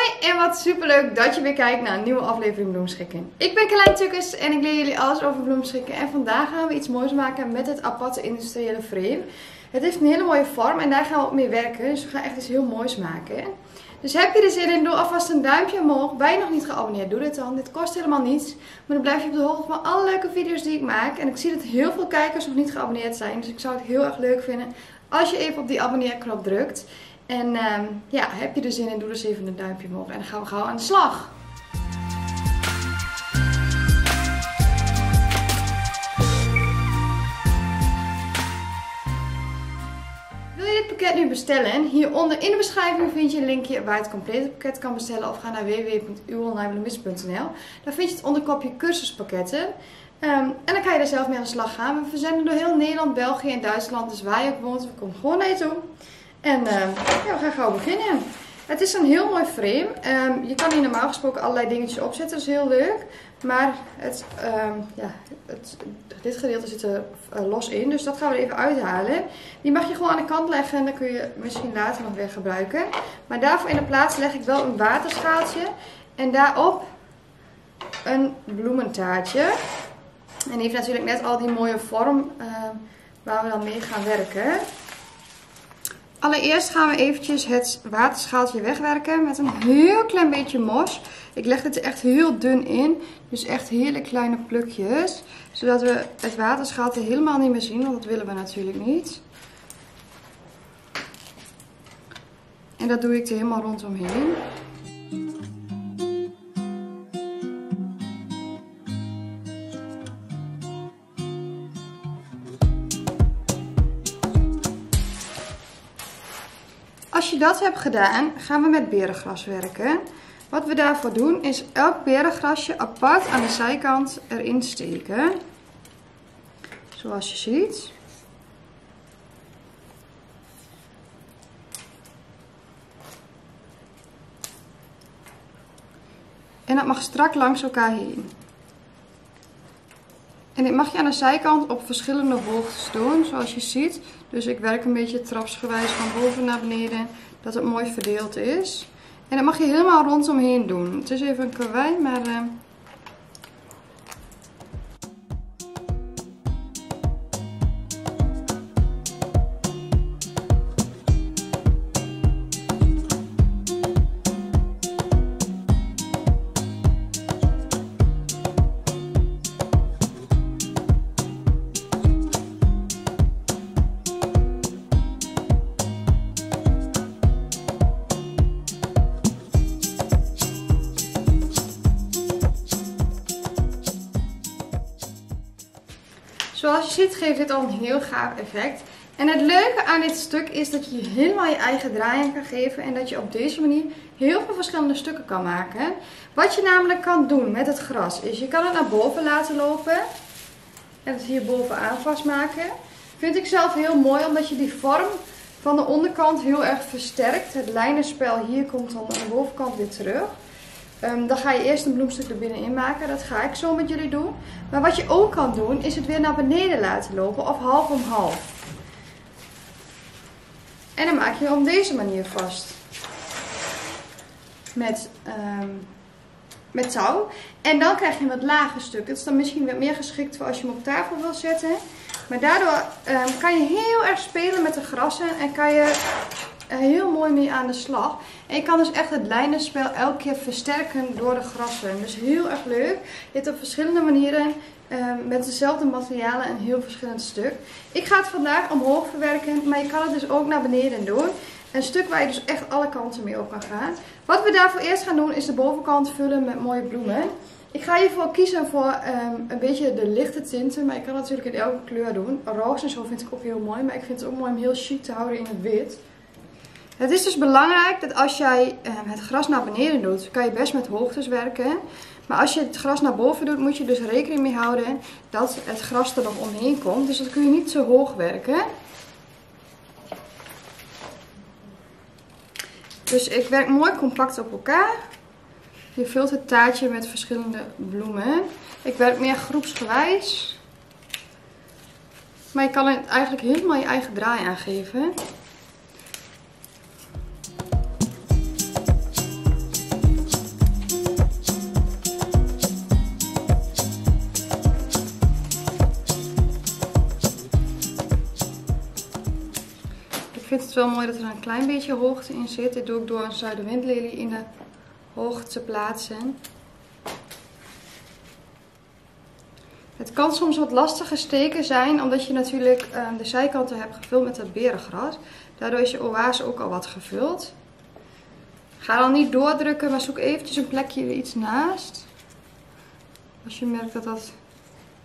Hoi en wat superleuk dat je weer kijkt naar een nieuwe aflevering bloemschikken. Ik ben Carlijn Tukkers en ik leer jullie alles over bloemschikken. En vandaag gaan we iets moois maken met het aparte industriële frame. Het heeft een hele mooie vorm en daar gaan we op mee werken. Dus we gaan echt iets heel moois maken. Dus heb je er zin in, doe alvast een duimpje omhoog. Ben je nog niet geabonneerd, doe dit dan. Dit kost helemaal niets. Maar dan blijf je op de hoogte van alle leuke video's die ik maak. En ik zie dat heel veel kijkers nog niet geabonneerd zijn. Dus ik zou het heel erg leuk vinden als je even op die abonneerknop drukt. En um, ja, heb je er zin in, doe dus even een duimpje omhoog. En dan gaan we gauw aan de slag. Wil je dit pakket nu bestellen? Hieronder in de beschrijving vind je een linkje waar je het complete pakket kan bestellen. Of ga naar www.uwonlinebloemist.nl Daar vind je het onderkopje cursuspakketten. Um, en dan kan je er zelf mee aan de slag gaan. We verzenden door heel Nederland, België en Duitsland. Dus waar je ook woont, we komen gewoon naar je toe. En uh, ja, we gaan gauw beginnen. Het is een heel mooi frame. Um, je kan hier normaal gesproken allerlei dingetjes opzetten, dat is heel leuk. Maar het, um, ja, het, dit gedeelte zit er uh, los in, dus dat gaan we even uithalen. Die mag je gewoon aan de kant leggen en dan kun je misschien later nog weer gebruiken. Maar daarvoor in de plaats leg ik wel een waterschaaltje en daarop een bloementaartje. En die heeft natuurlijk net al die mooie vorm waar we dan mee gaan werken. Allereerst gaan we eventjes het waterschaaltje wegwerken met een heel klein beetje mos. Ik leg dit echt heel dun in, dus echt hele kleine plukjes. Zodat we het waterschaaltje helemaal niet meer zien, want dat willen we natuurlijk niet. En dat doe ik er helemaal rondomheen. Als je dat hebt gedaan, gaan we met berengras werken. Wat we daarvoor doen, is elk berengrasje apart aan de zijkant erin steken. Zoals je ziet. En dat mag strak langs elkaar heen. En dit mag je aan de zijkant op verschillende hoogtes doen, zoals je ziet. Dus ik werk een beetje trapsgewijs van boven naar beneden, dat het mooi verdeeld is. En dat mag je helemaal rondomheen doen. Het is even een karwei, maar... Uh, je ziet geeft dit al een heel gaaf effect. En het leuke aan dit stuk is dat je helemaal je eigen draaiing kan geven. En dat je op deze manier heel veel verschillende stukken kan maken. Wat je namelijk kan doen met het gras is je kan het naar boven laten lopen. En het hier bovenaan vastmaken. Vind ik zelf heel mooi omdat je die vorm van de onderkant heel erg versterkt. Het lijnenspel hier komt dan aan de bovenkant weer terug. Um, dan ga je eerst een bloemstuk er binnenin maken. Dat ga ik zo met jullie doen. Maar wat je ook kan doen, is het weer naar beneden laten lopen. Of half om half. En dan maak je hem op deze manier vast. Met, um, met touw. En dan krijg je een wat lage stuk. Het is dan misschien wat meer geschikt voor als je hem op tafel wil zetten. Maar daardoor um, kan je heel erg spelen met de grassen. En kan je heel mooi mee aan de slag. En je kan dus echt het lijnenspel elke keer versterken door de grassen. Dus heel erg leuk. Dit op verschillende manieren um, met dezelfde materialen en heel verschillend stuk. Ik ga het vandaag omhoog verwerken, maar je kan het dus ook naar beneden doen. Een stuk waar je dus echt alle kanten mee op kan gaan. Wat we daarvoor eerst gaan doen is de bovenkant vullen met mooie bloemen. Ik ga hiervoor kiezen voor um, een beetje de lichte tinten, maar je kan natuurlijk in elke kleur doen. Roze en zo vind ik ook heel mooi, maar ik vind het ook mooi om heel chic te houden in het wit. Het is dus belangrijk dat als jij het gras naar beneden doet, kan je best met hoogtes werken. Maar als je het gras naar boven doet, moet je dus rekening mee houden dat het gras er nog omheen komt. Dus dat kun je niet zo hoog werken. Dus ik werk mooi compact op elkaar. Je vult het taartje met verschillende bloemen. Ik werk meer groepsgewijs. Maar je kan het eigenlijk helemaal je eigen draai aangeven. Het wel mooi dat er een klein beetje hoogte in zit. Dit doe ik door een zuidenwindlelie in de hoogte te plaatsen. Het kan soms wat lastige steken zijn, omdat je natuurlijk ehm, de zijkanten hebt gevuld met het berengras. Daardoor is je oase ook al wat gevuld. Ga dan niet doordrukken, maar zoek eventjes een plekje er iets naast. Als je merkt dat dat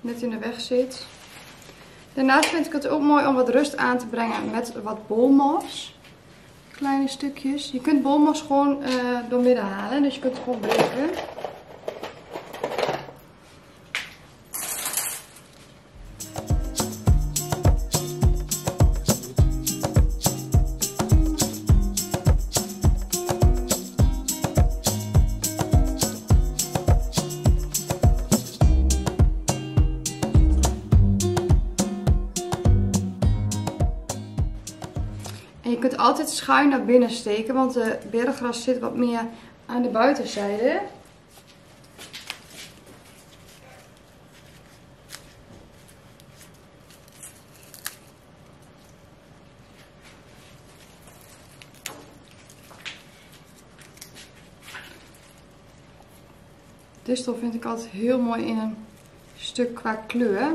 net in de weg zit. Daarnaast vind ik het ook mooi om wat rust aan te brengen met wat bolmos. Kleine stukjes. Je kunt bolmos gewoon uh, door midden halen, dus je kunt het gewoon breken. Altijd schuin naar binnen steken, want de berggras zit wat meer aan de buitenzijde. Distel vind ik altijd heel mooi in een stuk qua kleur.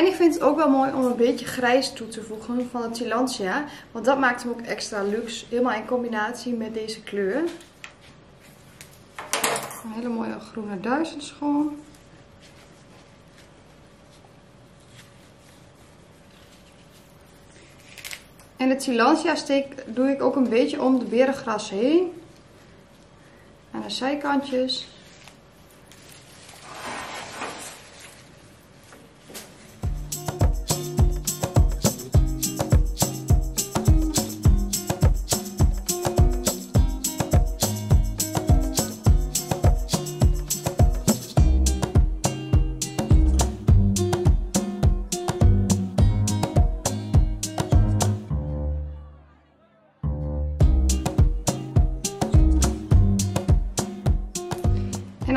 En ik vind het ook wel mooi om een beetje grijs toe te voegen van de Tilantia. Want dat maakt hem ook extra luxe. Helemaal in combinatie met deze kleur. Een hele mooie groene duizendschoon. En de Tilantia steek doe ik ook een beetje om de berengras heen. Aan de zijkantjes.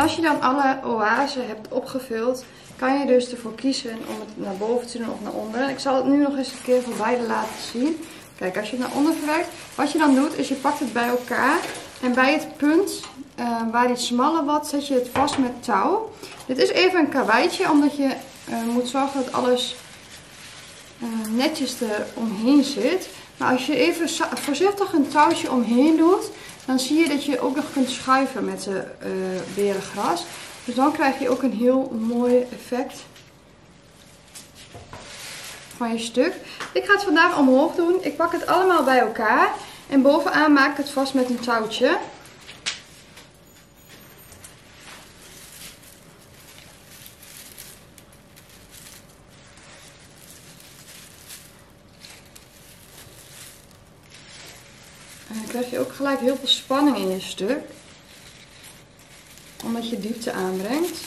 Als je dan alle oase hebt opgevuld, kan je dus ervoor kiezen om het naar boven te doen of naar onder. Ik zal het nu nog eens een keer voor beide laten zien. Kijk, als je het naar onder verwerkt, wat je dan doet is je pakt het bij elkaar. En bij het punt uh, waar die smalle wat, zet je het vast met touw. Dit is even een karweitje, omdat je uh, moet zorgen dat alles uh, netjes er omheen zit. Maar als je even voorzichtig een touwtje omheen doet, dan zie je dat je ook nog kunt schuiven met de uh, berengras. Dus dan krijg je ook een heel mooi effect van je stuk. Ik ga het vandaag omhoog doen. Ik pak het allemaal bij elkaar. En bovenaan maak ik het vast met een touwtje. En dan krijg je ook gelijk heel veel spanning in je stuk. Omdat je diepte aanbrengt.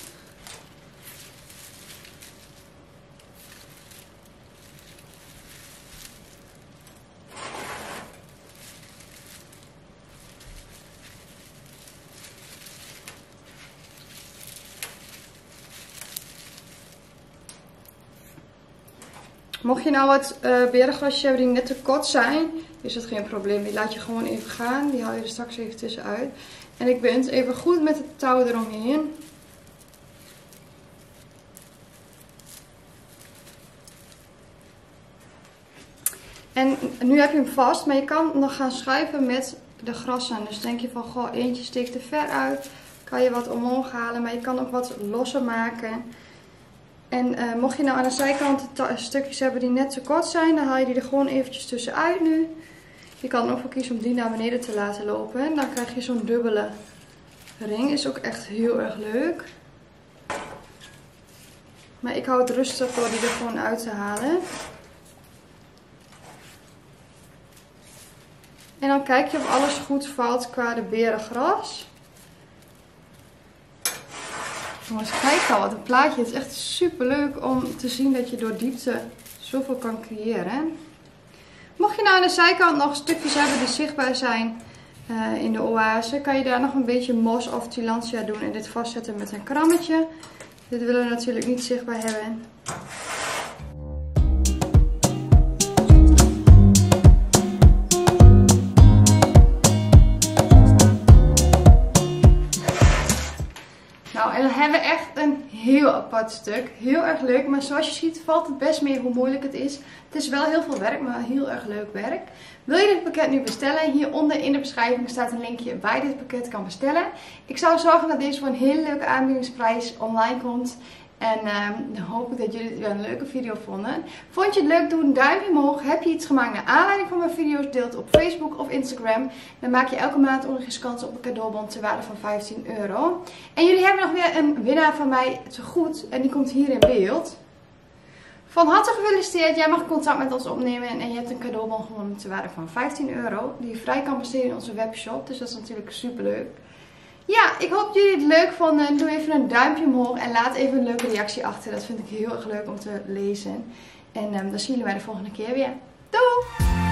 Mocht je nou wat uh, hebben die net te kort zijn, is dat geen probleem. Die laat je gewoon even gaan. Die haal je er straks even tussenuit. En ik bind even goed met het touw eromheen. En nu heb je hem vast, maar je kan nog gaan schuiven met de grassen. Dus denk je van, goh, eentje steekt te ver uit. Kan je wat omhoog halen, maar je kan ook wat losser maken. En uh, mocht je nou aan de zijkant stukjes hebben die net te kort zijn, dan haal je die er gewoon eventjes tussenuit nu. Je kan er ook voor kiezen om die naar beneden te laten lopen. En dan krijg je zo'n dubbele ring. Is ook echt heel erg leuk. Maar ik hou het rustig door die er gewoon uit te halen. En dan kijk je of alles goed valt qua de berengras. Jongens, kijk al wat een plaatje. Is echt super leuk om te zien dat je door diepte zoveel kan creëren. Mocht je nou aan de zijkant nog stukjes hebben die zichtbaar zijn uh, in de oase, kan je daar nog een beetje mos of tilantia doen en dit vastzetten met een krammetje. Dit willen we natuurlijk niet zichtbaar hebben. Heel apart stuk. Heel erg leuk. Maar zoals je ziet valt het best mee hoe moeilijk het is. Het is wel heel veel werk, maar heel erg leuk werk. Wil je dit pakket nu bestellen? Hieronder in de beschrijving staat een linkje waar je dit pakket kan bestellen. Ik zou zorgen dat deze voor een hele leuke aanbiedingsprijs online komt. En uh, dan hoop ik dat jullie het weer een leuke video vonden. Vond je het leuk? Doe een duimpje omhoog. Heb je iets gemaakt naar aanleiding van mijn video's? Deel het op Facebook of Instagram. Dan maak je elke maand ongeveer kans op een cadeaubon ter waarde van 15 euro. En jullie hebben nog weer een winnaar van mij te goed. En die komt hier in beeld. Van harte gefeliciteerd. Jij mag contact met ons opnemen. En je hebt een cadeaubon gewonnen ter waarde van 15 euro. Die je vrij kan besteden in onze webshop. Dus dat is natuurlijk super leuk. Ja, ik hoop jullie het leuk vonden. Doe even een duimpje omhoog en laat even een leuke reactie achter. Dat vind ik heel erg leuk om te lezen. En um, dan zien jullie mij de volgende keer weer. Doei!